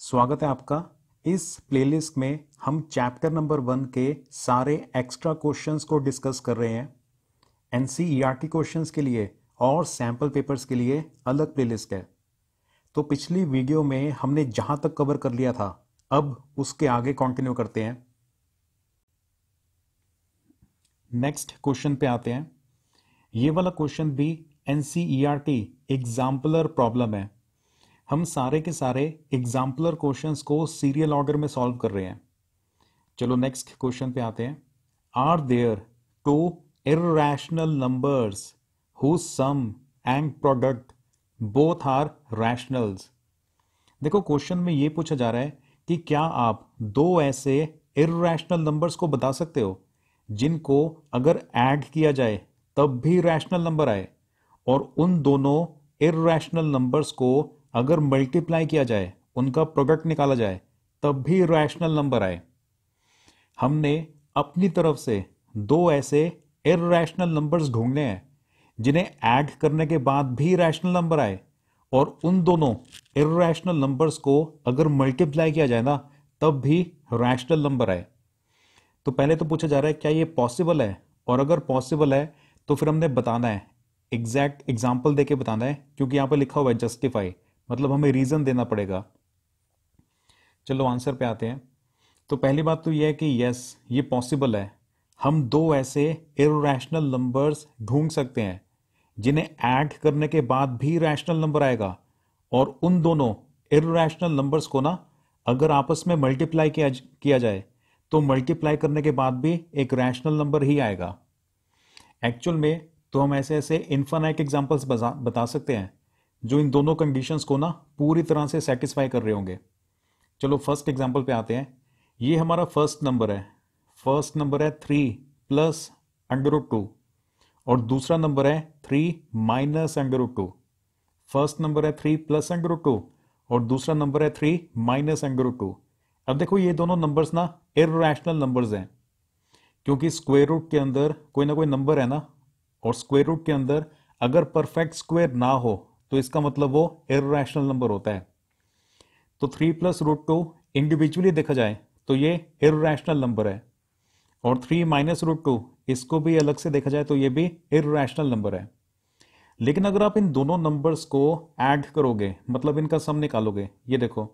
स्वागत है आपका। इस प्लेलिस्ट में हम चैप्टर नंबर वन के सारे एक्स्ट्रा क्वेश्चंस को डिस्कस कर रहे हैं। एनसीईआरटी क्वेश्चंस के लिए और सैंपल पेपर्स के लिए अलग प्लेलिस्ट है। तो पिछली वीडियो में हमने जहाँ तक कवर कर लिया था, अब उसके आगे कंटिन्यू करते हैं। नेक्स्ट क्वेश्चन पे आते हैं। ये वाला क्वेश्चन भी एनसीईआरटी एग्जाम्पलर प्रॉब्लम है। हम सारे के सारे एग्जाम्पलर क्वेश्चंस को सीरियल ऑर्डर में सॉल्व कर रहे हैं। चलो नेक्स्ट क्वेश्चन पे आते हैं। Are there two irrational numbers who and product both are rationals देखो क्वेश्चन में ये पूछा जा रहा है कि क्या आप दो ऐसे इेशनल नंबर्स को बता सकते हो जिनको अगर ऐड किया जाए, तब भी रैशनल नंबर आए और उन दोनों इेशनल नंबर्स को अगर मल्टीप्लाई किया जाए, उनका प्रोडक्ट निकाला जाए, तब भी रैशनल नंबर आए। हमने अपनी तरफ़ से दो ऐसे इेशनल नंबर्स ढूँढने हैं, जिन्हें ऐड करने के बाद भी रैशनल नंबर आए, और उन दोनों इेशनल नंबर्स को अगर मल्टीप्लाई किया जाए ना, तब भी रैशनल नंबर आए। तो पहले तो पूछा जा रहा है, क्या ये पॉसिबल है? और अगर पॉसिबल है तो फिर हमने बताना है। एग्जैक्ट एग्ज़ाम्पल देके बताना है, क्योंकि यहाँ पर लिखा हुआ है जस्टिफाई मतलब हमें रीजन देना पड़ेगा। चलो आंसर पे आते हैं। तो पहली बात तो यह है कि यस ये पॉसिबल है। हम दो ऐसे इेशनल नंबर्स ढूंढ सकते हैं, जिन्हें ऐड करने के बाद भी रैशनल नंबर आएगा। और उन दोनों इेशनल नंबर्स को ना, अगर आपस में मल्टीप्लाई किया किया जाए तो मल्टीप्लाई करने के बाद भी एक रैशनल नंबर ही आएगा। एक्चुअल में तो हम ऐसे ऐसे इन्फानाइट एग्जाम्पल्स बता सकते हैं। जो इन दोनों कंडीशंस को ना पूरी तरह से सेटिस्फाई कर रहे होंगे। चलो फ़र्स्ट एग्ज़ाम्पल पे आते हैं। ये हमारा फ़र्स्ट नंबर है। फ़र्स्ट नंबर है थ्री प्लस अंडर टू और दूसरा नंबर है three minus under two first number है थ्री प्लस अंडर टू और दूसरा नंबर है थ्री माइनस अंडर टू अब देखो ये दोनों नंबर्स ना इेशनल नंबर्स हैं। क्योंकि स्क्वेयर रूट के अंदर कोई ना कोई नंबर है ना। और स्क्वेयर रूट के अंदर अगर परफेक्ट स्क्वेयर ना हो तो इसका मतलब वो इेशनल नंबर होता है। तो three plus root two individually देखा जाए तो ये इेशनल नंबर है। और थ्री माइनस रूट टू इसको भी अलग से देखा जाए तो ये भी इेशनल नंबर है। लेकिन अगर आप इन दोनों नंबर्स को ऐड करोगे मतलब इनका सम निकालोगे, ये देखो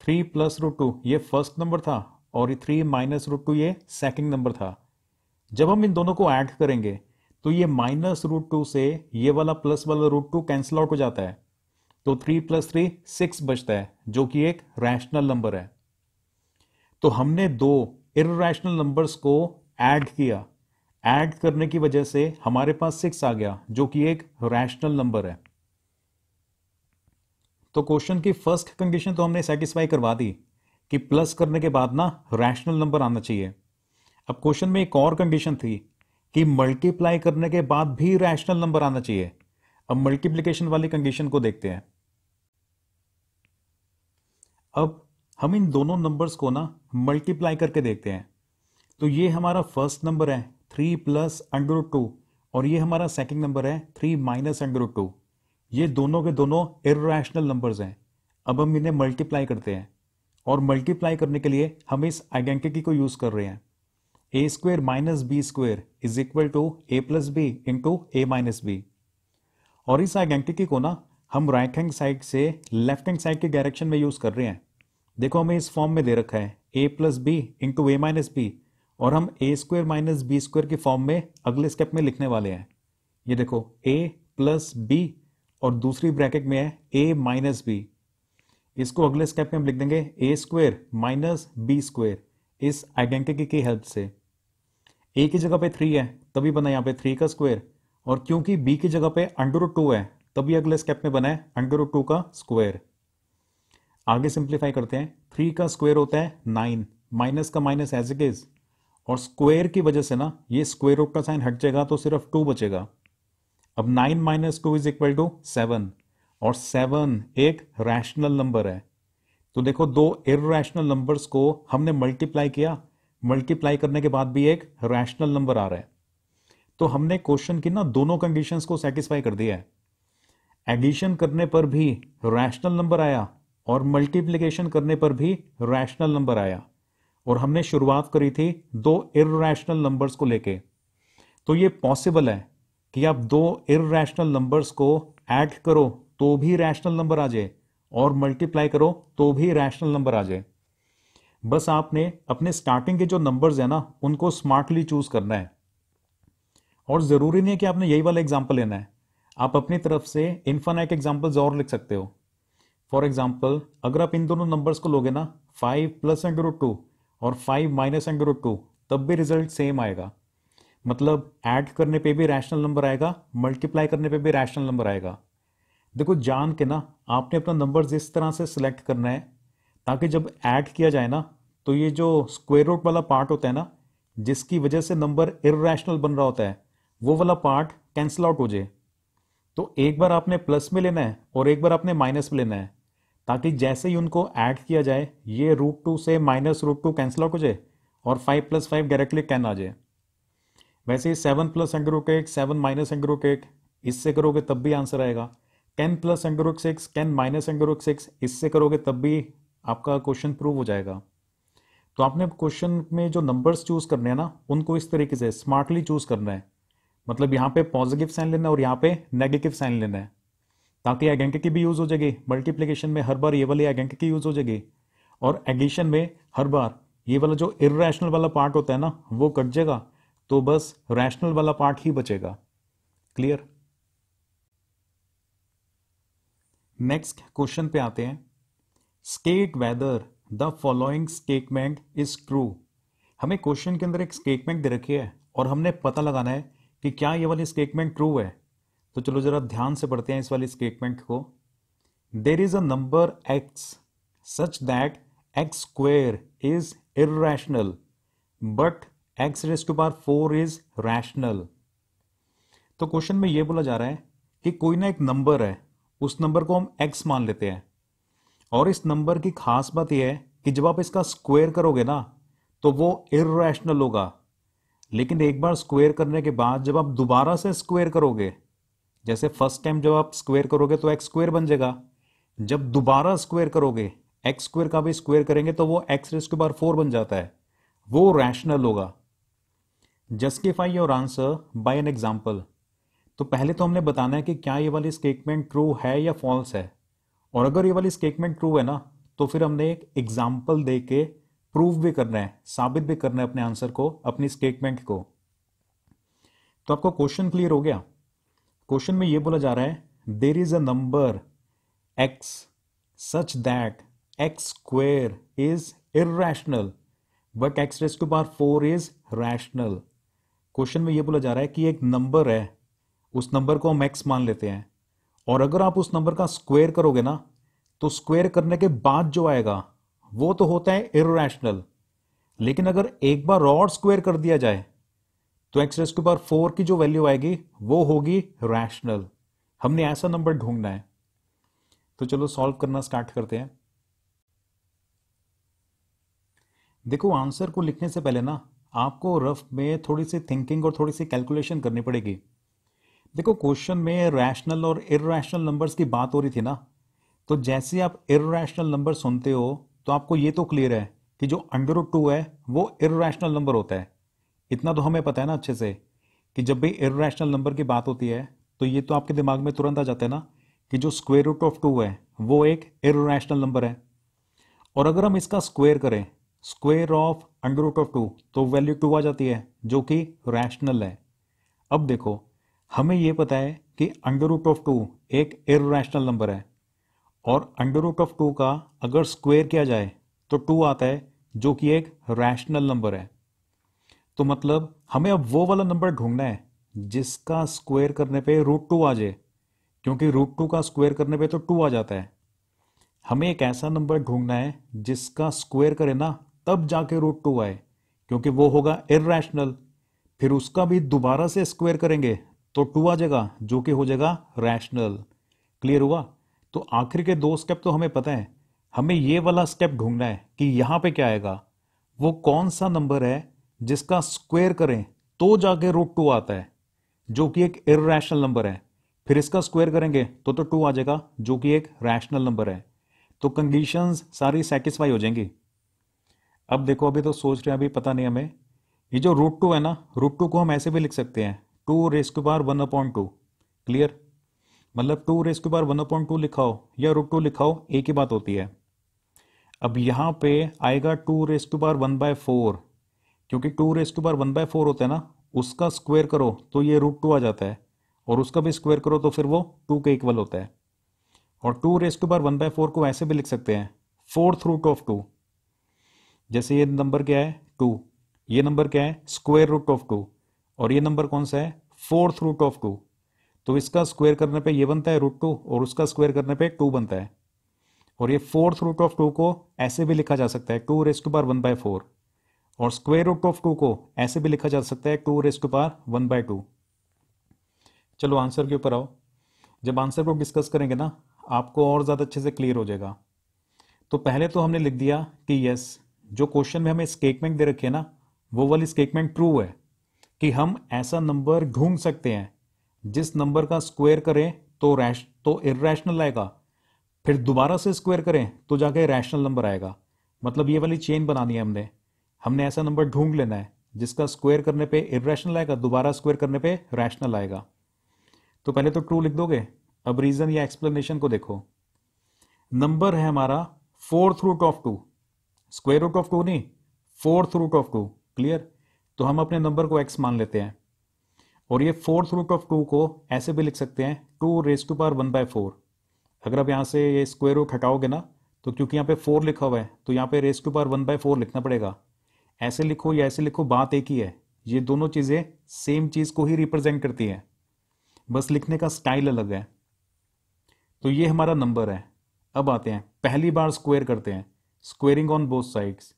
थ्री प्लस रूट टू ये फ़र्स्ट नंबर था, और थ्री माइनस रूट टू ये सेकेंड नंबर था। जब हम इन दोनों को ऐड करेंगे तो ये माइनस रूट टू से ये वाला प्लस वाला रूट टू कैंसिल आउट हो जाता है। तो थ्री प्लस थ्री सिक्स बचता है, जो कि एक रैशनल नंबर है। तो हमने दो इेशनल नंबर्स को ऐड किया। ऐड करने की वजह से हमारे पास सिक्स आ गया, जो कि एक रैशनल नंबर है। तो क्वेश्चन की फ़र्स्ट कंडीशन तो हमने सेटिस्फाई करवा दी कि प्लस करने के बाद ना रैशनल नंबर आना चाहिए। अब क्वेश्चन में एक और कंडीशन थी कि मल्टीप्लाई करने के बाद भी रैशनल नंबर आना चाहिए। अब मल्टीप्लीकेशन वाली कंडीशन को देखते हैं। अब हम इन दोनों नंबर्स को ना मल्टीप्लाई करके देखते हैं। तो ये हमारा फ़र्स्ट नंबर है थ्री प्लस अंडर टू और ये हमारा सेकंड नंबर है थ्री माइनस अंडर टू ये दोनों के दोनों इेशनल नंबर्स हैं। अब हम इन्हें मल्टीप्लाई करते हैं, और मल्टीप्लाई करने के लिए हम इस आइडेंटिटी को यूज़ कर रहे हैं। A square minus B square is equal to A plus B into A minus B और इस आइडेंटिटी को ना हम राइट हैंड साइड से लेफ़्ट हैंड साइड के डायरेक्शन में यूज़ कर रहे हैं। देखो हमें इस फॉर्म में दे रखा है। A plus B into A minus B और हम A square minus B square के फॉर्म में अगले स्टेप में लिखने वाले हैं। ये देखो ए प्लस बी और दूसरी ब्रैकेट में है ए माइनस बी इसको अगले स्टेप में हम लिख देंगे A square minus B square इस आइडेंटिटी की हेल्प से। ए की जगह पे थ्री है, तभी बना यहाँ पे थ्री का स्क्वायर और क्योंकि बी की जगह पे अंडर टू है, तभी अगले स्टेप में बना है अंडर टू का स्क्वायर आगे सिंप्लीफाई करते हैं. थ्री का स्क्वायर होता है नाइन माइनस का माइनस एज इट इज़ और स्क्वायर की वजह से ना, ये स्क्वायर रूट का साइन हट जाएगा तो सिर्फ़ टू बचेगा. अब nine minus two is equal to seven और सेवन एक रैशनल नंबर है. तो देखो दो इेशनल नंबर्स को हमने मल्टीप्लाई किया मल्टीप्लाई करने के बाद भी एक रैशनल नंबर आ रहा है। तो हमने क्वेश्चन की ना दोनों कंडीशंस को सेटिस्फाई कर दिया है। एडिशन करने पर भी रैशनल नंबर आया और मल्टीप्लिकेशन करने पर भी रैशनल नंबर आया। और हमने शुरुआत करी थी दो इरेशनल नंबर्स को लेके। तो ये पॉसिबल है कि आप दो इरेशनल नंबर्स को ऐड करो तो भी रैशनल नंबर आ जाए और मल्टीप्लाई करो तो भी रैशनल नंबर आ जाए। बस आपने अपने स्टार्टिंग के जो नंबर्स है ना, उनको स्मार्टली चूज़ करना है। और ज़रूरी नहीं है कि आपने यही वाला एग्ज़ाम्पल लेना है। आप अपनी तरफ़ से इन्फानाइट एग्जाम्पल्स और लिख सकते हो। फॉर एग्ज़ाम्पल अगर आप इन दोनों नंबर्स को लोगे ना five plus and root two और five minus and root two तब भी रिज़ल्ट सेम आएगा। मतलब ऐड करने पे भी रैशनल नंबर आएगा मल्टीप्लाई करने पे भी रैशनल नंबर आएगा। देखो, जान के ना, आपने अपना नंबर इस तरह से सिलेक्ट करना है ताकि जब ऐड किया जाए ना तो ये जो स्क्वेयर रूट वाला पार्ट होता है ना, जिसकी वजह से नंबर इरेशनल बन रहा होता है, वो वाला पार्ट कैंसिल आउट हो जाए। तो एक बार आपने प्लस में लेना है और एक बार आपने माइनस में लेना है, ताकि जैसे ही उनको ऐड किया जाए, ये रूट टू से minus root two cancel out हो जाए और फाइव प्लस फाइव डायरेक्टली कैन आ जाए। वैसे ही seven plus under eight seven minus under eight इससे करोगे तब भी आंसर आएगा। Ten plus under six ten minus under six इससे करोगे तब भी आपका क्वेश्चन प्रूव हो जाएगा। तो आपने क्वेश्चन में जो नंबर्स चूज़ करने हैं ना, उनको इस तरीके से स्मार्टली चूज़ करना है। मतलब यहाँ पे पॉजिटिव साइन लेना है और यहाँ पे नेगेटिव साइन लेना है। ताकि आइडेंटिटी भी यूज़ हो जाएगी। मल्टीप्लीकेशन में हर बार ये वाली आइडेंटिटी यूज़ हो जाएगी। और एडिशन में हर बार ये वाला जो इरेशनल वाला पार्ट होता है ना, वो कट जाएगा। तो बस रैशनल वाला पार्ट ही बचेगा। क्लियर नेक्स्ट क्वेश्चन पे आते हैं। State whether the following statement is true हमें क्वेश्चन के अंदर एक स्टेटमेंट दे रखी है और हमने पता लगाना है कि क्या ये वाली स्टेटमेंट ट्रू है। तो चलो जरा ध्यान से पढ़ते हैं इस वाली स्टेटमेंट को। There is a number x such that x square is irrational but x raise to power four is rational तो क्वेश्चन में यह बोला जा रहा है कि कोई ना एक नंबर है, उस नंबर को हम एक्स मान लेते हैं। और इस नंबर की खास बात यह है कि जब आप इसका स्क्वायर करोगे ना तो वो इेशनल होगा। लेकिन एक बार स्क्वायर करने के बाद जब आप दोबारा से स्क्वायर करोगे, जैसे फ़र्स्ट टाइम जब आप स्क्वायर करोगे तो एक्स स्क्वायर बन जाएगा। जब दोबारा स्क्वायर करोगे एक्स स्क्वायर का भी स्क्वायर करेंगे तो वो एक्स रेस के बार फोर बन जाता है। वो रैशनल होगा। Justify your answer by an example तो पहले तो हमने बताना है कि क्या ये वाली स्टेटमेंट ट्रू है या फॉल्स है। और अगर ये वाली स्टेटमेंट ट्रू है ना तो फिर हमने एक एग्ज़ाम्पल दे के प्रूव भी करना है, साबित भी करना है अपने आंसर को, अपनी स्टेटमेंट को। तो आपको क्वेश्चन क्लियर हो गया। क्वेश्चन में यह बोला जा रहा है there is a number x such that x square is irrational but x raise to power four is rational question में यह बोला जा रहा है कि एक नंबर है, उस नंबर को हम एक्स मान लेते हैं। और अगर आप उस नंबर का स्क्वेयर करोगे ना तो स्क्वेयर करने के बाद जो आएगा, वो तो होता है इेशनल लेकिन अगर एक बार और स्क्वेयर कर दिया जाए तो एक्स रेस के ऊपर फोर की जो वैल्यू आएगी, वो होगी रैशनल हमने ऐसा नंबर ढूंढना है। तो चलो सॉल्व करना स्टार्ट करते हैं। देखो आंसर को लिखने से पहले ना, आपको रफ में थोड़ी सी थिंकिंग और थोड़ी सी कैलकुलेशन करनी पड़ेगी। देखो क्वेश्चन में रैशनल और इरेशनल नंबर्स की बात हो रही थी ना तो जैसे आप इरेशनल नंबर सुनते हो तो आपको ये तो क्लियर है कि जो अंडर रूट टू है, वो इरेशनल नंबर होता है। इतना तो हमें पता है ना अच्छे से कि जब भी इरेशनल नंबर की बात होती है तो ये तो आपके दिमाग में तुरंत आ जाता है ना कि जो स्क्वेयर रूट ऑफ़ टू है, वो एक इरेशनल नंबर है। और अगर हम इसका स्क्वेयर करें square of under root of two तो वैल्यू टू आ जाती है, जो कि रैशनल है। अब देखो हमें यह पता है कि अंडर रूट ऑफ़ टू एक इरेशनल नंबर है। और अंडर रूट ऑफ़ टू का अगर स्क्वेयर किया जाए तो टू आता है, जो कि एक रैशनल नंबर है। तो मतलब हमें अब वो वाला नंबर ढूंढना है, जिसका स्क्वायर करने पे रूट टू आ जाए। क्योंकि रूट टू का स्क्वायर करने पे तो टू आ जाता है। हमें एक ऐसा नंबर ढूंढना है, जिसका स्क्वायर करे ना, तब जाके रूट टू आए, क्योंकि वो होगा इेशनल फिर उसका भी दोबारा से स्क्वायर करेंगे तो टू आ जाएगा, जो कि हो जाएगा रैशनल क्लियर हुआ? तो आखिर के दो स्टेप तो हमें पता है, हमें ये वाला स्टेप ढूंढना है कि यहाँ पे क्या आएगा। वो कौन सा नंबर है जिसका स्क्वेयर करें तो जाके रूट टू आता है, जो कि एक इेशनल नंबर है। फिर इसका स्क्वेयर करेंगे तो तो टू आ जाएगा, जो कि एक रैशनल नंबर है। तो कंडीशंस सारी सेटिस्फाई हो जाएँगी। अब देखो, अभी तो सोच रहे हैं, अभी पता नहीं हमें। ये जो रूट टू है ना रूट टू को हम ऐसे भी लिख सकते हैं। टू रेस के power one upon two. Clear? मतलब टू रेस के बार वन अपॉइंट टू लिखाओ या रूट टू लिखा हो एक ही बात होती है। अब यहाँ पे आएगा two raise to power one by four. क्योंकि two raise to power one by four होता है ना, उसका स्क्वायर करो तो ये रूट टू आ जाता है। और उसका भी स्क्वायर करो तो फिर वो टू के इक्वल होता है। और two raise to power one by four को ऐसे भी लिख सकते हैं। Fourth root of two. जैसे ये नंबर क्या है? टू। ये नंबर क्या है? Square root of two. और ये नंबर कौन सा है? Fourth root of two. तो इसका स्क्वायर करने पे ये बनता है रूट टू और उसका स्क्वायर करने पे टू बनता है। और ये फोर्थ रूट ऑफ़ टू को ऐसे भी लिखा जा सकता है, two raise to power one by four. और स्क्वायर रूट ऑफ़ टू को ऐसे भी लिखा जा सकता है, two raise to power one by two. चलो आंसर के ऊपर आओ। जब आंसर को डिस्कस करेंगे ना, आपको और ज़्यादा अच्छे से क्लियर हो जाएगा। तो पहले तो हमने लिख दिया कि यस, जो क्वेश्चन में हमें स्टेटमेंट दे रखी है ना, वो वाली स्टेटमेंट ट्रू है। कि हम ऐसा नंबर ढूंढ सकते हैं। जिस नंबर का स्क्वायर करें तो रैश तो इरेशनल आएगा। फिर दोबारा से स्क्वायर करें तो जाके रैशनल नंबर आएगा। मतलब ये वाली चेन बनानी है हमने। हमने ऐसा नंबर ढूंढ लेना है, जिसका स्क्वायर करने पे इरेशनल आएगा, दोबारा स्क्वायर करने पे रैशनल आएगा। तो पहले तो ट्रू लिख दोगे। अब रीजन या एक्सप्लेनेशन को देखो। नंबर है हमारा fourth root of two square root of two नहीं fourth root of two clear तो हम अपने नंबर को एक्स मान लेते हैं। और ये फोर्थ रूट ऑफ़ टू को ऐसे भी लिख सकते हैं two raise to power one by four अगर आप यहाँ से ये स्क्वायर रूट हटाओगे ना तो क्योंकि यहाँ पे फोर लिखा हुआ है तो यहाँ पे raise to power one by four लिखना पड़ेगा। ऐसे लिखो, या ऐसे लिखो, बात एक ही है। ये दोनों चीज़ें सेम चीज़ को ही रिप्रेजेंट करती है। बस लिखने का स्टाइल अलग है। तो ये हमारा नंबर है। अब आते हैं। पहली बार स्क्वायर करते हैं। Squaring on both sides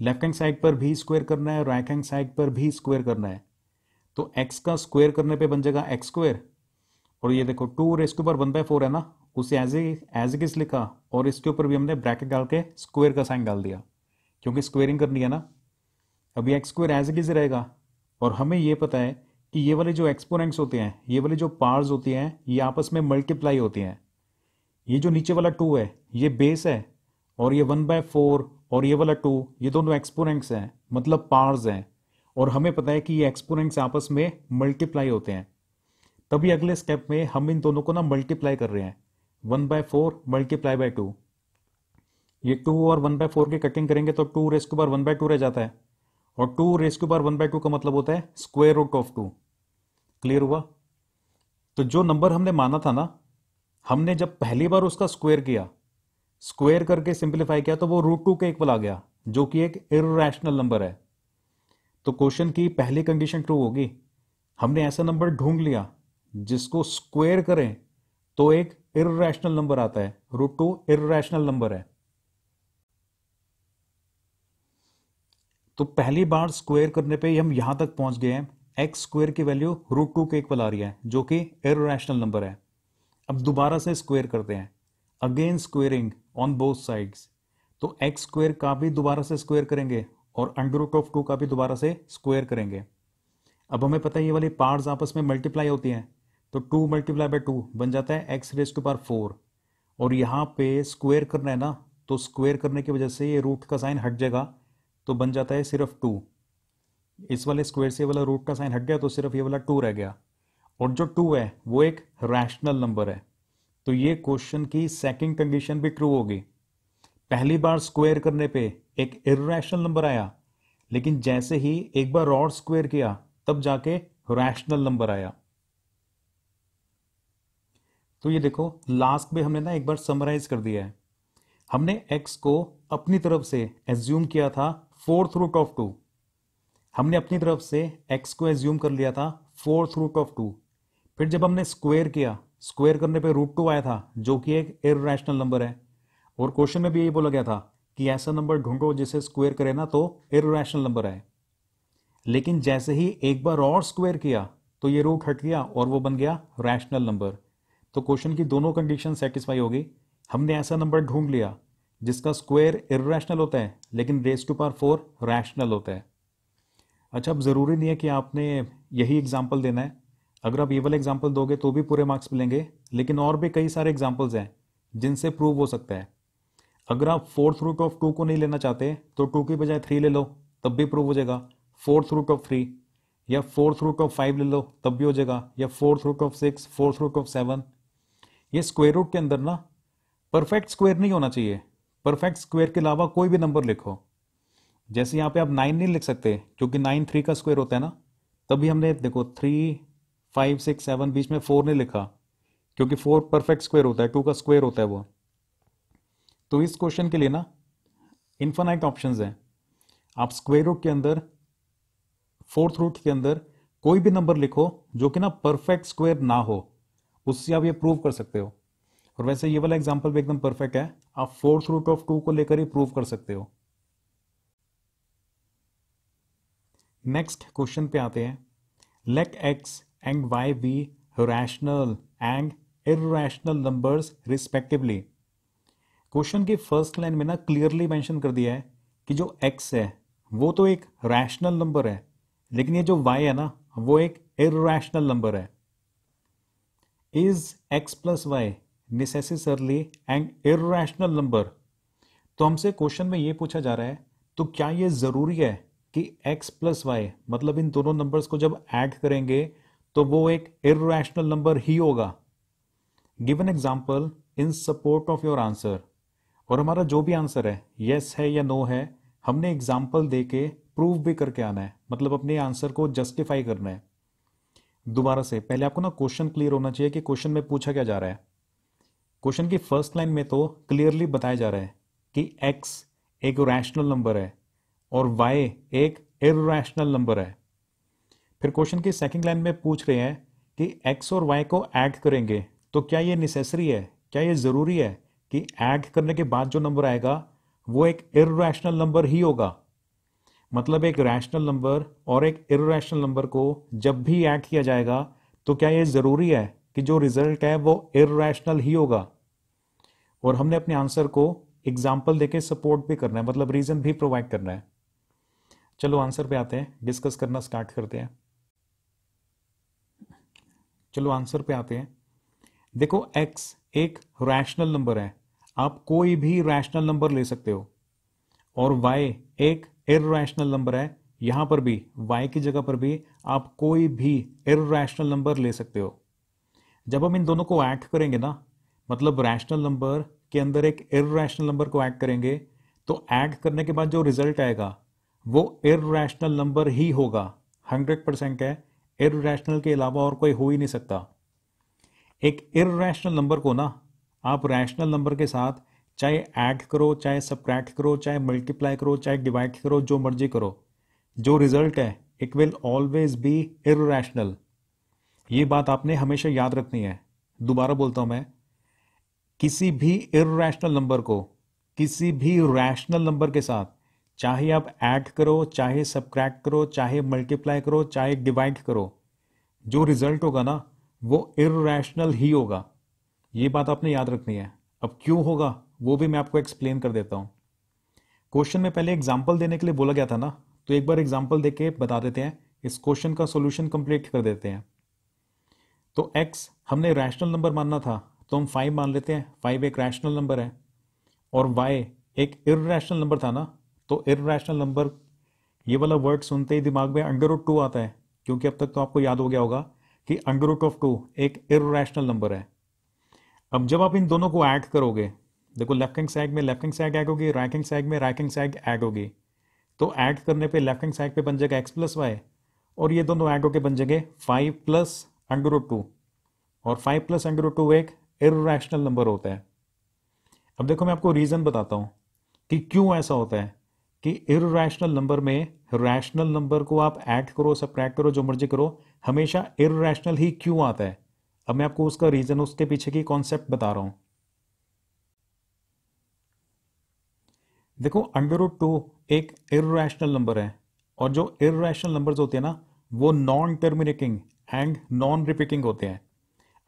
left hand side पर भी स्क्वायर करना है राइट हैंड साइड पर भी स्क्वायर करना है। तो एक्स का स्क्वायर करने पे बन जाएगा एक्स स्क्वायर। और ये देखो टू रेस के ऊपर वन बाय फोर है ना, उसे एज एज इज़ लिखा? और इसके ऊपर भी हमने ब्रैकेट डाल के स्क्वायर का साइन डाल दिया, क्योंकि स्क्वेयरिंग करनी है ना। अभी एक्स स्क्वायर एज इज़ रहेगा? और हमें ये पता है कि ये वाले जो एक्सपोनेंट्स होते हैं, ये वाले जो पार्स होती हैं, ये आपस में मल्टीप्लाई होती हैं। ये जो नीचे वाला टू है, ये बेस है, और ये वन बाय फोर और ये वाला टू ये दोनों एक्सपोनेंट्स हैं मतलब पार्स हैं। और हमें पता है कि ये एक्सपोनेंट्स आपस में मल्टीप्लाई होते हैं। तभी अगले स्टेप में हम इन दोनों को ना मल्टीप्लाई कर रहे हैं। One by four multiply by two ये टू और वन बाय फोर की कटिंग करेंगे तो टू रेस के बार वन बाय टू रह जाता है। और टू रेस के बार वन बाय टू का मतलब होता है square root of two clear हुआ? तो जो नंबर हमने माना था ना, हमने जब पहली बार उसका स्क्वायर किया स्क्वायर करके सिंप्लीफाई किया तो वो रूट टू के इक्वल आ गया, जो कि एक इरेशनल नंबर है। तो क्वेश्चन की पहली कंडीशन ट्रू होगी। हमने ऐसा नंबर ढूंढ लिया, जिसको स्क्वायर करें तो एक इरेशनल नंबर आता है। रूट टू इरेशनल नंबर है। तो पहली बार स्क्वायर करने पे हम यहाँ तक पहुँच गए हैं। एक्स स्क्वायर की वैल्यू रूट टू के इक्वल आ रही है, जो कि इरेशनल नंबर है। अब दोबारा से स्क्वायर करते हैं। Again squaring on both sides. तो एक्स स्क्वायर का भी दोबारा से स्क्वायर करेंगे और अंडर रूट ऑफ़ टू का भी दोबारा से स्क्वायर करेंगे। अब हमें पता है ये वाली पार्ट्स आपस में मल्टीप्लाई होती हैं। तो टू मल्टीप्लाई बाय टू बन जाता है x raise to power four और यहाँ पे स्क्वेयर करना है ना तो स्क्वेयर करने की वजह से ये रूट का साइन हट जाएगा तो बन जाता है सिर्फ़ टू। इस वाले स्क्वायर से वाला रूट का साइन हट गया तो सिर्फ़ ये वाला टू रह गया। और जो टू है, वो एक रैशनल नंबर है। तो ये क्वेश्चन की सेकंड कंडीशन भी ट्रू होगी। पहली बार स्क्वायर करने पे एक इरेशनल नंबर आया, लेकिन जैसे ही एक बार और स्क्वायर किया, तब जाके रैशनल नंबर आया। तो ये देखो लास्ट में हमने ना एक बार समराइज कर दिया है। हमने x को अपनी तरफ़ से एज्यूम किया था फोर्थ रूट ऑफ़ टू हमने अपनी तरफ़ से x को एज्यूम कर लिया था फोर्थ रूट ऑफ़ टू फिर जब हमने स्क्वायर किया स्क्वायर करने पे रूट टू आया था, जो कि एक इरेशनल नंबर है। और क्वेश्चन में भी यही बोला गया था कि ऐसा नंबर ढूंढो जिसे स्क्वायर करे ना तो इरेशनल नंबर आए। लेकिन जैसे ही एक बार और स्क्वायर किया तो ये रूट हट गया और वो बन गया रैशनल नंबर तो क्वेश्चन की दोनों कंडीशन सेटिस्फाई होगी। हमने ऐसा नंबर ढूंढ लिया, जिसका स्क्वायर इरेशनल होता है, लेकिन raise to power four rational होता है। अच्छा अब ज़रूरी नहीं है कि आपने यही एग्ज़ाम्पल देना है। अगर आप ये वाला एग्ज़ाम्पल दोगे तो भी पूरे मार्क्स मिलेंगे, लेकिन और भी कई सारे एग्जाम्पल्स हैं जिनसे प्रूव हो सकता है। अगर आप फोर्थ रूट ऑफ़ टू को नहीं लेना चाहते तो टू की बजाय थ्री ले लो, तब भी प्रूव हो जाएगा। फोर्थ रूट ऑफ़ थ्री या फोर्थ रूट ऑफ़ फाइव ले लो, तब भी हो जाएगा। या fourth root of six fourth root of seven ये स्क्वायर रूट के अंदर ना परफेक्ट स्क्वायर नहीं होना चाहिए। परफेक्ट स्क्वायर के अलावा कोई भी नंबर लिखो। जैसे यहाँ पे आप नाइन नहीं लिख सकते, क्योंकि नाइन थ्री का स्क्वायर होता है ना, तभी हमने देखो थ्री फाइव सिक्स सेवन बीच में फोर नहीं लिखा, क्योंकि फोर परफेक्ट स्क्वायर होता है टू का स्क्वायर होता है वो। तो इस क्वेश्चन के लिए ना इन्फानाइट ऑप्शंस हैं। आप स्क्वायर रूट के अंदर फोर्थ रूट के अंदर कोई भी नंबर लिखो, जो कि ना परफेक्ट स्क्वायर ना हो, उससे आप ये प्रूव कर सकते हो। और वैसे ये वाला एग्जांपल भी एकदम परफेक्ट है, आप फोर्थ रूट ऑफ़ टू को लेकर ही प्रूव कर सकते हो। नेक्स्ट क्वेश्चन पे आते हैं। Let x and y be rational and irrational numbers respectively question की फ़र्स्ट लाइन में ना क्लियरली मेंशन कर दिया है कि जो एक्स है, वो तो एक रैशनल नंबर है, लेकिन ये जो वाई है ना, वो एक इेशनल नंबर है। Is x plus y necessarily and irrational number तो हमसे क्वेश्चन में ये पूछा जा रहा है तो क्या ये ज़रूरी है कि x प्लस वाई मतलब इन दोनों नंबर्स को जब ऐड करेंगे तो वो एक इेशनल नंबर ही होगा। Given example in support of your answer और हमारा जो भी आंसर है यस है या नो है, हमने एग्ज़ाम्पल दे के प्रूव भी करके आना है। मतलब अपने आंसर को जस्टिफाई करना है। दोबारा से, पहले आपको ना क्वेश्चन क्लियर होना चाहिए कि क्वेश्चन में पूछा क्या जा रहा है। क्वेश्चन की फ़र्स्ट लाइन में तो क्लियरली बताया जा रहा है कि एक्स एक रैशनल नंबर है और वाई एक इेशनल नंबर है। फिर क्वेश्चन की सेकंड लाइन में पूछ रहे हैं कि एक्स और वाई को ऐड करेंगे तो क्या ये नेसेसरी है? क्या ये ज़रूरी है कि ऐड करने के बाद जो नंबर आएगा, वो एक इेशनल नंबर ही होगा? मतलब एक रैशनल नंबर और एक इेशनल नंबर को जब भी ऐड किया जाएगा तो क्या ये ज़रूरी है कि जो रिज़ल्ट है वो इेशनल ही होगा? और हमने अपने आंसर को एग्ज़ाम्पल देके सपोर्ट भी करना है मतलब रीज़न भी प्रोवाइड करना है। चलो आंसर पे आते हैं डिस्कस करना स्टार्ट करते हैं। चलो आंसर पे आते हैं। देखो, x एक रैशनल नंबर है। आप कोई भी रैशनल नंबर ले सकते हो। और y एक इेशनल नंबर है। यहाँ पर भी, y की जगह पर भी आप कोई भी इेशनल नंबर ले सकते हो। जब हम इन दोनों को ऐड करेंगे ना मतलब रैशनल नंबर के अंदर एक इेशनल नंबर को ऐड करेंगे तो ऐड करने के बाद जो रिज़ल्ट आएगा, वो इेशनल नंबर ही होगा। हंड्रेड परसेंट है। इेशनल के अलावा और कोई हो ही नहीं सकता। एक इेशनल नंबर को ना, आप रैशनल नंबर के साथ चाहे ऐड करो, चाहे सब्ट्रैक्ट करो, चाहे मल्टीप्लाई करो, चाहे डिवाइड करो, जो मर्ज़ी करो, जो रिज़ल्ट है it will always be irrational ये बात आपने हमेशा याद रखनी है। दोबारा बोलता हूँ मैं, किसी भी इेशनल नंबर को, किसी भी रैशनल नंबर के साथ चाहे आप ऐड करो, चाहे सब्ट्रैक्ट करो, चाहे मल्टीप्लाई करो, चाहे डिवाइड करो, जो रिज़ल्ट होगा ना, वो इेशनल ही होगा। ये बात आपने याद रखनी है। अब क्यों होगा, वो भी मैं आपको एक्सप्लेन कर देता हूँ। क्वेश्चन में पहले एग्ज़ाम्पल देने के लिए बोला गया था ना तो एक बार एग्ज़ाम्पल दे के बता देते हैं। इस क्वेश्चन का सोल्यूशन कंप्लीट कर देते हैं। तो एक्स हमने रैशनल नंबर मानना था तो हम फाइव मान लेते हैं। फाइव एक रैशनल नंबर है। और वाई एक इेशनल नंबर था ना तो इेशनल नंबर ये वाला वर्ड सुनते ही दिमाग में अंडर रूट टू आता है, क्योंकि अब तक तो आपको याद हो गया होगा कि अंडर रूट ऑफ़ टू एक इेशनल नंबर है। अब जब आप इन दोनों को ऐड करोगे, देखो लेफ़्ट हैंड साइड में लेफ़्ट हैंड साइड ऐड होगी राइट हैंड साइड में राइट हैंड साइड ऐड होगी। तो ऐड करने पे लेफ़्ट हैंड साइड पे बन जाएगा एक्स प्लस वाई और ये दोनों ऐड होके बन जाएँगे फाइव प्लस अंडर टू और फाइव प्लस अंडर टू एक इेशनल नंबर होता है। अब देखो मैं आपको रीजन बताता हूँ कि क्यों ऐसा होता है। कि इेशनल नंबर में रैशनल नंबर को आप ऐड करो सब्ट्रैक्ट करो, जो मर्ज़ी करो, हमेशा इेशनल ही क्यों आता है? अब मैं आपको उसका रीजन उसके पीछे की कॉन्सेप्ट बता रहा हूँ। देखो अंडर रूट टू एक इेशनल नंबर है और जो इेशनल नंबर्स होते हैं ना, वो non terminating and non repeating होते हैं।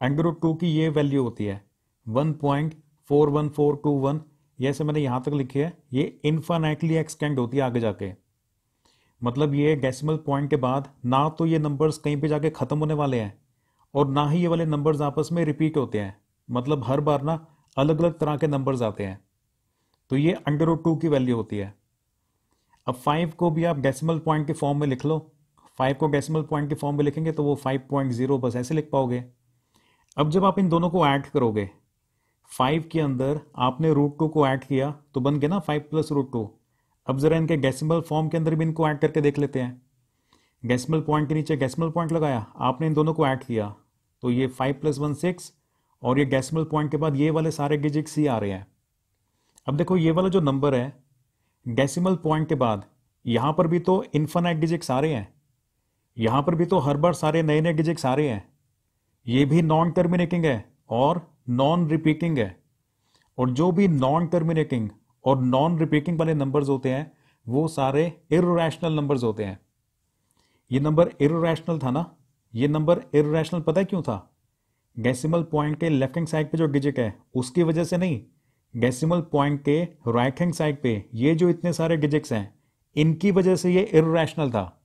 अंडर रूट टू की ये वैल्यू होती है one point four one four two one जैसे मैंने यहाँ तक लिखी है, ये इन्फानाइटली एक्सटेंड होती है आगे जाके। मतलब ये डेसिमल पॉइंट के बाद ना तो ये नंबर्स कहीं पे जाके खत्म होने वाले हैं, और ना ही ये वाले नंबर्स आपस में रिपीट होते हैं। मतलब हर बार ना अलग अलग तरह के नंबर्स आते हैं। तो ये अंडर टू की वैल्यू होती है। अब फाइव को भी आप डेसिमल पॉइंट के फॉर्म में लिख लो। फाइव को डेसिमल पॉइंट के फॉर्म में लिखेंगे तो वो फाइव पॉइंट ज़ीरो बस ऐसे लिख पाओगे। अब जब आप इन दोनों को ऐड करोगे फाइव के अंदर आपने रूट टू को ऐड किया तो बन गया ना फाइव प्लस रूट टू अब जरा इनके गैसिमल फॉर्म के अंदर भी इनको ऐड करके देख लेते हैं. गैसिमल पॉइंट के नीचे गैसिमल पॉइंट लगाया, आपने इन दोनों को ऐड किया. तो ये फाइव प्लस वन सिक्स और ये गैसिमल पॉइंट के बाद ये वाले सारे डिजिट्स ही आ रहे हैं. अब देखो, ये वाला जो नंबर है डेसिमल पॉइंट के बाद, यहाँ पर भी तो इन्फानाइट डिजिट्स आ रहे हैं. यहाँ पर भी तो हर बार सारे नए नए डिजिट्स आ रहे हैं. ये भी नॉन टर्मिनेटिंग है, और नॉन रिपीटिंग है। और जो भी नॉन टर्मिनेटिंग और नॉन रिपीटिंग वाले नंबर्स होते हैं, वो सारे इेशनल नंबर्स होते हैं। ये नंबर इेशनल था ना? ये नंबर इेशनल पता है क्यों था? डेसिमल पॉइंट के लेफ़्ट हैंड साइड पे जो डिजिट है, उसकी वजह से नहीं। डेसिमल पॉइंट के राइट हैंड साइड पे ये जो इतने सारे डिजिट्स हैं, इनकी वजह से ये इेशनल था।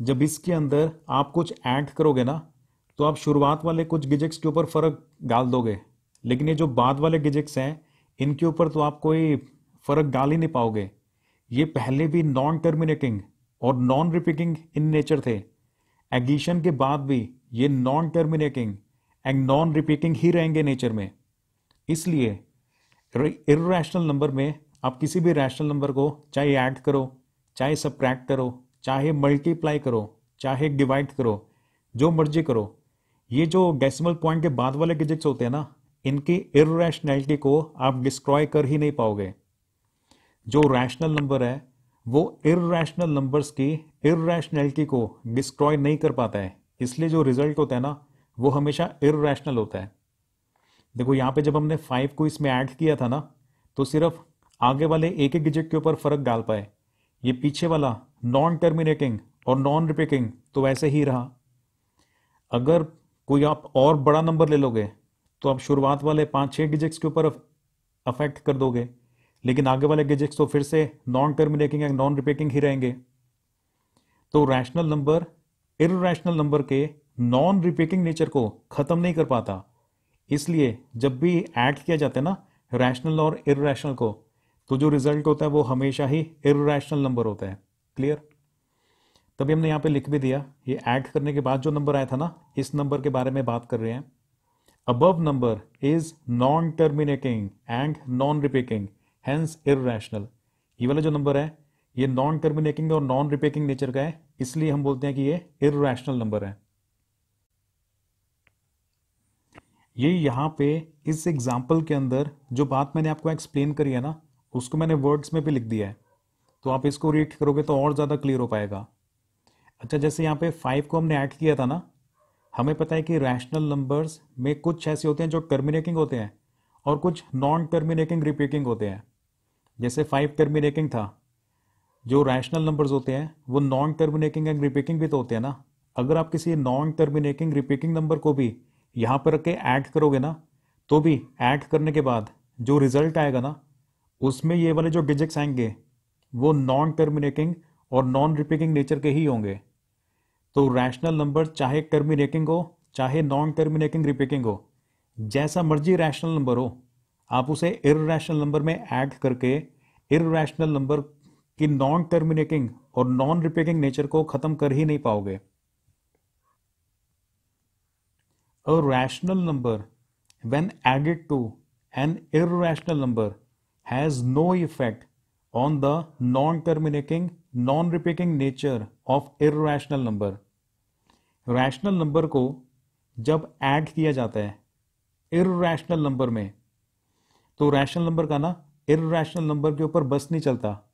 जब इसके अंदर आप कुछ ऐड करोगे ना तो आप शुरुआत वाले कुछ डिजिट्स के ऊपर फ़र्क डाल दोगे। लेकिन ये जो बाद वाले डिजिट्स हैं, इनके ऊपर तो आप कोई फ़र्क डाल ही नहीं पाओगे। ये पहले भी नॉन टर्मिनेटिंग और नॉन रिपीटिंग इन नेचर थे। एडिशन के बाद भी ये non terminating and non repeating ही रहेंगे नेचर में। इसलिए इेशनल नंबर में आप किसी भी रैशनल नंबर को चाहे ऐड करो, चाहे सब्ट्रैक्ट करो, चाहे मल्टीप्लाई करो, चाहे डिवाइड करो, जो मर्ज़ी करो। ये जो डेसिमल पॉइंट के बाद वाले डिजिट्स होते हैं ना, इनकी इेशनैलिटी को आप डिस्ट्रॉय कर ही नहीं पाओगे। जो रैशनल नंबर है, वो इेशनल नंबर्स की इेशनैलिटी को डिस्ट्रॉय नहीं कर पाता है। इसलिए जो रिज़ल्ट होता है ना, वो हमेशा इेशनल होता है। देखो, यहाँ पे जब हमने फाइव को इसमें ऐड किया था ना तो सिर्फ़ आगे वाले एक एक डिजिट के ऊपर फ़र्क डाल पाए। ये पीछे वाला नॉन टर्मिनेटिंग और नॉन रिपीटिंग तो वैसे ही रहा। अगर कोई आप और बड़ा नंबर ले लोगे तो आप शुरुआत वाले पाँच छह डिजिट्स के ऊपर अफेक्ट कर दोगे। लेकिन आगे वाले डिजिट्स तो फिर से non terminating and non repeating ही रहेंगे। तो रैशनल नंबर इेशनल नंबर के नॉन रिपीटिंग नेचर को खत्म नहीं कर पाता। इसलिए जब भी ऐड किया जाता है ना रैशनल और इेशनल को तो जो रिज़ल्ट होता है वो हमेशा ही इेशनल नंबर होता है। क्लियर तभी हमने यहाँ पे लिख भी दिया, ये ऐड करने के बाद जो नंबर आया था ना, इस नंबर के बारे में बात कर रहे हैं। Above number is non terminating and non repeating hence irrational ये वाला जो नंबर है, ये नॉन टर्मिनेटिंग और नॉन रिपीटिंग नेचर का है, इसलिए हम बोलते हैं कि ये इेशनल नंबर है। ये यहाँ पे इस एग्ज़ाम्पल के अंदर जो बात मैंने आपको एक्सप्लेन करी है ना, उसको मैंने वर्ड्स में भी लिख दिया है। तो आप इसको रीड करोगे तो और ज़्यादा क्लियर हो पाएगा। अच्छा जैसे यहाँ पे फाइव को हमने ऐड किया था ना, हमें पता है कि रैशनल नंबर्स में कुछ ऐसे होते हैं जो टर्मिनेटिंग होते हैं और कुछ नॉन टर्मिनेटिंग रिपीटिंग होते हैं। जैसे फाइव टर्मिनेटिंग था, जो रैशनल नंबर्स होते हैं, वो नॉन टर्मिनेटिंग एंड रिपीटिंग भी तो होते हैं ना। अगर आप किसी नॉन टर्मिनेटिंग रिपीटिंग नंबर को भी यहाँ पर रख के ऐड करोगे ना तो भी ऐड करने के बाद जो रिज़ल्ट आएगा ना, उसमें ये वाले जो डिजिट्स आएँगे, वो नॉन टर्मिनेटिंग और नॉन रिपीटिंग नेचर के ही होंगे। तो रैशनल नंबर चाहे टर्मिनेटिंग हो चाहे नॉन टर्मिनेटिंग रिपीटिंग हो जैसा मर्ज़ी रैशनल नंबर हो आप उसे इेशनल नंबर में ऐड करके इेशनल नंबर की नॉन टर्मिनेटिंग और नॉन रिपीटिंग नेचर को खत्म कर ही नहीं पाओगे। A rational number, when added to an irrational number, has no effect on the non-terminating, non-repeating nature of irrational number. Rational number को जब ऐड किया जाता है इेशनल नंबर में तो रैशनल नंबर का ना इेशनल नंबर के ऊपर बस नहीं चलता।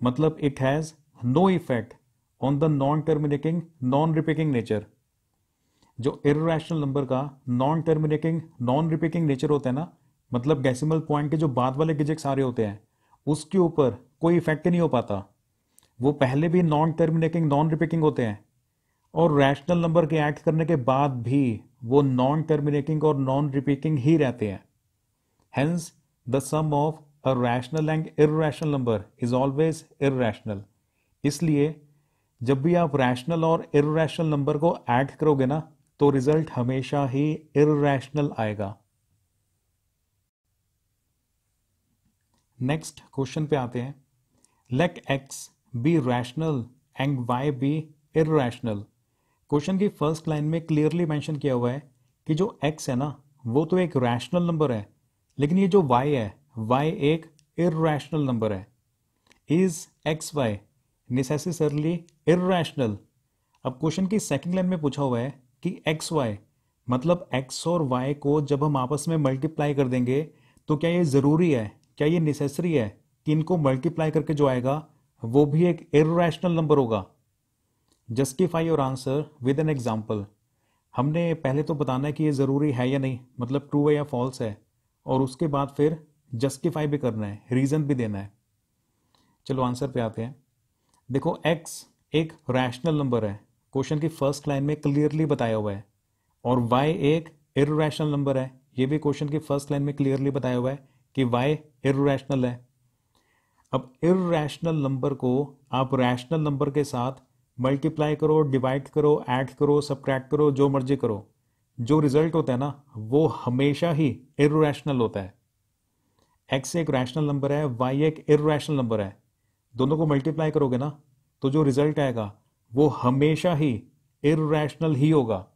मतलब it has no effect on the non terminating non repeating nature जो इेशनल नंबर का non terminating non repeating nature होता है ना मतलब डेसिमल पॉइंट के जो बाद वाले डिजिट्स सारे होते हैं, उसके ऊपर कोई इफ़ेक्ट नहीं हो पाता। वो पहले भी नॉन टर्मिनेटिंग नॉन रिपीटिंग होते हैं। और रैशनल नंबर के ऐड करने के बाद भी वो नॉन टर्मिनेटिंग और नॉन रिपीटिंग ही रहते हैं। Hence the sum of a rational and irrational number is always irrational इसलिए, जब भी आप रैशनल और इेशनल नंबर को ऐड करोगे ना तो रिज़ल्ट हमेशा ही इेशनल आएगा। नेक्स्ट क्वेश्चन पे आते हैं। Let x be rational and y be irrational question की फ़र्स्ट लाइन में क्लियरली मेंशन किया हुआ है कि जो एक्स है ना, वो तो एक रैशनल नंबर है, लेकिन ये जो वाई है वाई एक इेशनल नंबर है. Is X Y necessarily irrational अब क्वेश्चन की सेकंड लाइन में पूछा हुआ है कि एक्स वाई मतलब एक्स और वाई को जब हम आपस में मल्टीप्लाई कर देंगे तो क्या ये ज़रूरी है, क्या ये नेसेसरी है कि इनको मल्टीप्लाई करके जो आएगा वो भी एक इेशनल नंबर होगा। Justify your answer with an example हमने पहले तो बताना है कि ये ज़रूरी है या नहीं मतलब ट्रू है या फॉल्स है, और उसके बाद फिर जस्टिफाई भी करना है रीज़न भी देना है। चलो आंसर पे आते हैं। देखो एक्स एक रैशनल नंबर है। क्वेश्चन की फ़र्स्ट लाइन में क्लियरली बताया हुआ है, और y एक इेशनल नंबर है। ये भी क्वेश्चन की फ़र्स्ट लाइन में क्लियरली बताया हुआ है कि y इेशनल है। अब इेशनल नंबर को आप रैशनल नंबर के साथ मल्टीप्लाई करो डिवाइड करो ऐड करो सब्ट्रैक्ट करो, जो मर्ज़ी करो। जो रिज़ल्ट होता है ना, वो हमेशा ही इेशनल होता है। एक्स एक रैशनल नंबर है वाई एक इेशनल नंबर है। दोनों को मल्टीप्लाई करोगे ना तो जो रिज़ल्ट आएगा, वो हमेशा ही इेशनल ही होगा।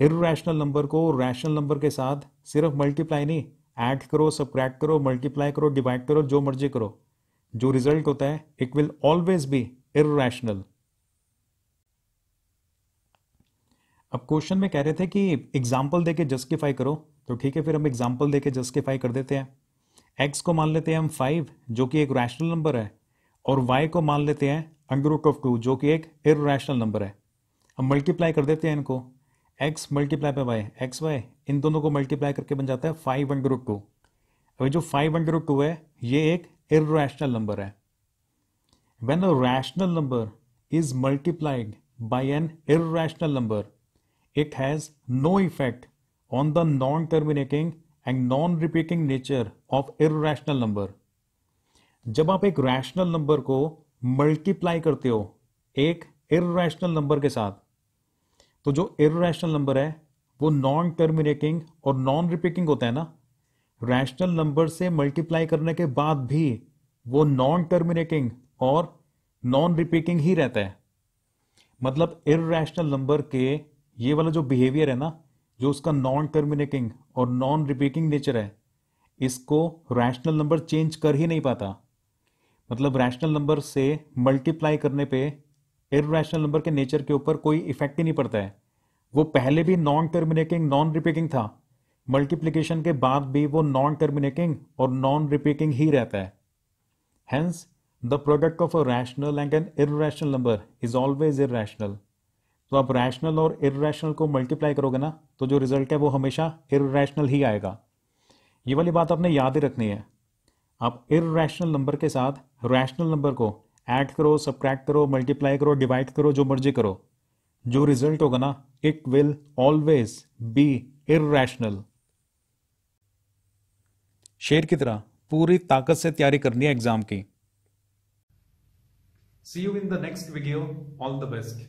इेशनल नंबर को रैशनल नंबर के साथ सिर्फ़ मल्टीप्लाई नहीं ऐड करो सब्ट्रैक्ट करो मल्टीप्लाई करो डिवाइड करो, जो मर्ज़ी करो। जो रिज़ल्ट होता है it will always be irrational अब क्वेश्चन में कह रहे थे कि एग्ज़ाम्पल देके जस्टिफाई करो तो ठीक है, फिर हम एग्ज़ाम्पल देके जस्टिफाई कर देते हैं। एक्स को मान लेते हैं हम फाइव जो कि एक रैशनल नंबर है, और वाई को मान लेते हैं अंडर रूट ऑफ़ टू जो कि एक इेशनल नंबर है। हम मल्टीप्लाई कर देते हैं इनको। एक्स मल्टीप्लाई पे वाई एक्स वाई इन दोनों को मल्टीप्लाई करके बन जाता है फाइव अंडर रूट टू अभी जो फाइव अंडर रूट टू है, ये एक इेशनल नंबर है. When a rational number is multiplied by an irrational number it has no effect on the non terminating and non repeating nature of irrational number जब आप एक rational number को multiply करते हो, एक इेशनल नंबर के साथ तो जो इेशनल नंबर है, वो नॉन टर्मिनेटिंग और नॉन रिपीटिंग होता है ना रैशनल नंबर से मल्टीप्लाई करने के बाद भी वो नॉन टर्मिनेटिंग और नॉन रिपीटिंग ही रहता है। मतलब इेशनल नंबर के ये वाला जो बिहेवियर है ना, जो उसका नॉन टर्मिनेटिंग और नॉन रिपीटिंग नेचर है, इसको रैशनल नंबर चेंज कर ही नहीं पाता। मतलब रैशनल नंबर से मल्टीप्लाई करने पे इेशनल नंबर के नेचर के ऊपर कोई इफ़ेक्ट ही नहीं पड़ता है। वो पहले भी नॉन टर्मिनेटिंग नॉन रिपीटिंग था। मल्टीप्लीकेशन के बाद भी वो नॉन टर्मिनेटिंग और नॉन रिपीटिंग ही रहता है। Hence the product of a rational and an irrational number is always irrational तो आप रैशनल और इेशनल को मल्टीप्लाई करोगे ना तो जो रिज़ल्ट है वो हमेशा इेशनल ही आएगा। ये वाली बात आपने याद ही रखनी है। आप इेशनल नंबर के साथ रैशनल नंबर को ऐड करो सब्ट्रैक्ट करो मल्टीप्लाई करो डिवाइड करो, जो मर्ज़ी करो। जो रिज़ल्ट होगा ना it will always be irrational शेर की तरह, पूरी ताकत से तैयारी करनी है एग्ज़ाम की। See you in the next video all the best